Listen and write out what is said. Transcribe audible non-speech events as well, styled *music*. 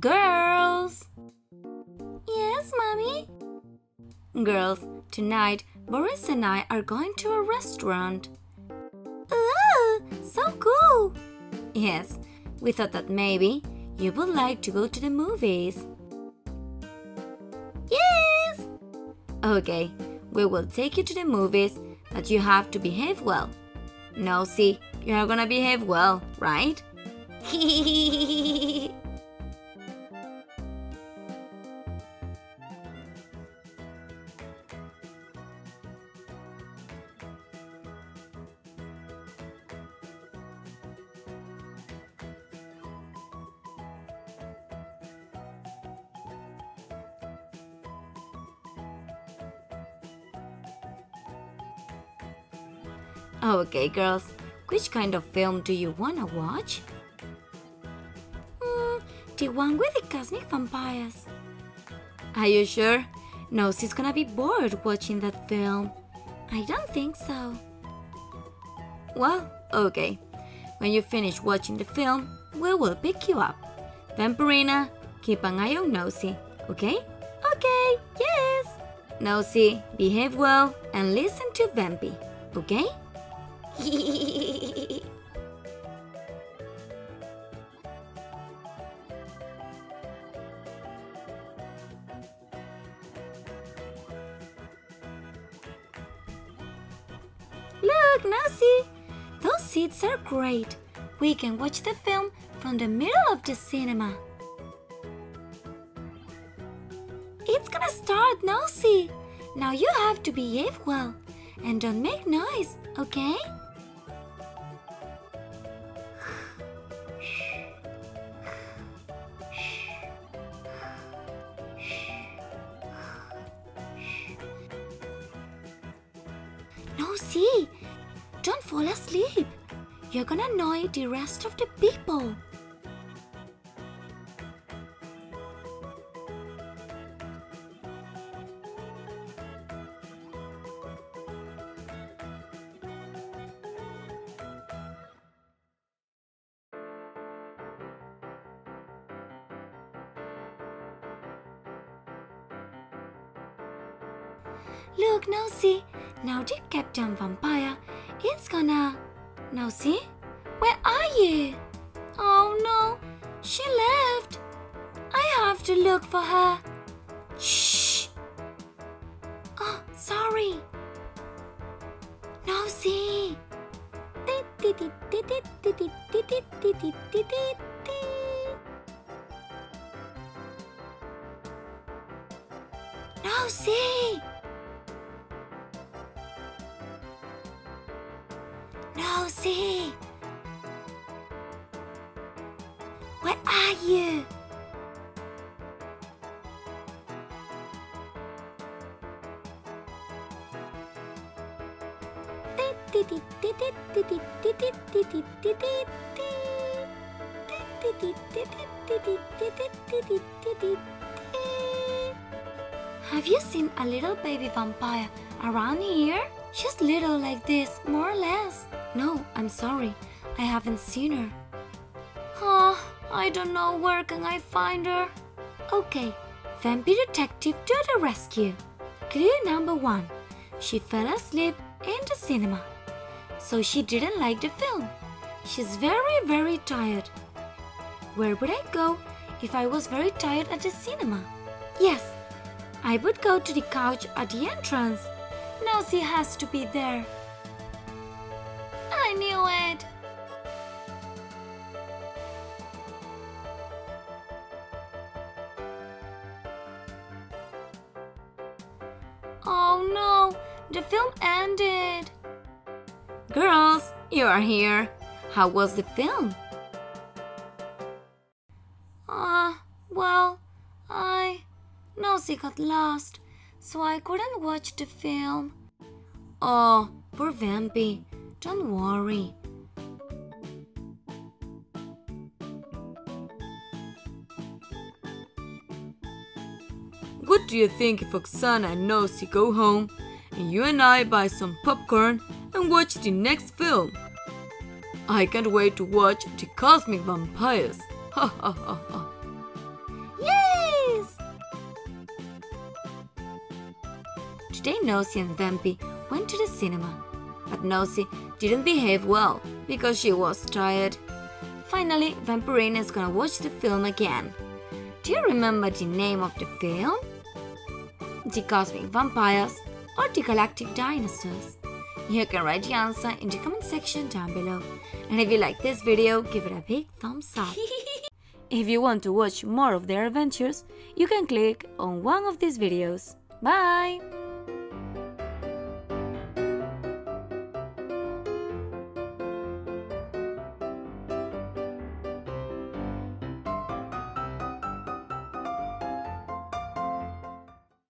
Girls! Yes, Mommy? Girls, tonight Boris and I are going to a restaurant. Ooh, so cool! Yes, we thought that maybe you would like to go to the movies. Yes! Okay, we will take you to the movies, but you have to behave well. Nosy, you are gonna behave well, right? *laughs* Okay, girls, which kind of film do you wanna watch? Mm, the one with the cosmic vampires. Are you sure? Nosy's gonna be bored watching that film. I don't think so. Well, okay. When you finish watching the film, we will pick you up. Vampirina, keep an eye on Nosy, okay? Okay, yes. Nosy, behave well and listen to Vampy, okay? *laughs* Look, Nosy! Those seats are great. We can watch the film from the middle of the cinema. It's gonna start, Nosy. Now you have to behave well and don't make noise, okay? Oh, Nosy, don't fall asleep. You're gonna annoy the rest of the people. Look, Nosy, now the Captain Vampire is gonna. Nosy, where are you? Oh no, she left. I have to look for her. Shh. Oh, sorry. Nosy. Nosy. Nosy! Where are you? Have you seen a little baby vampire around here? She's little like this, more or less. No, I'm sorry. I haven't seen her. Oh, I don't know where can I find her. Okay, Vampy Detective to the rescue. Clue number one. She fell asleep in the cinema. So she didn't like the film. She's very, very tired. Where would I go if I was very tired at the cinema? Yes, I would go to the couch at the entrance. Nosy has to be there. I knew it. Oh no, the film ended. Girls, you are here. How was the film? Ah, uh, well, I. Nosy got lost, so I couldn't watch the film. Oh, poor Vampy. Don't worry. What do you think if Oxana and Nosy go home and you and I buy some popcorn and watch the next film? I can't wait to watch The Cosmic Vampires. *laughs* Ha ha ha ha. Day Nosy and Vampy went to the cinema. But Nosy didn't behave well because she was tired. Finally, Vampirina is gonna watch the film again. Do you remember the name of the film? The Cosmic Vampires or the Galactic Dinosaurs? You can write the answer in the comment section down below. And if you like this video, give it a big thumbs up. *laughs* if you want to watch more of their adventures, you can click on one of these videos. Bye!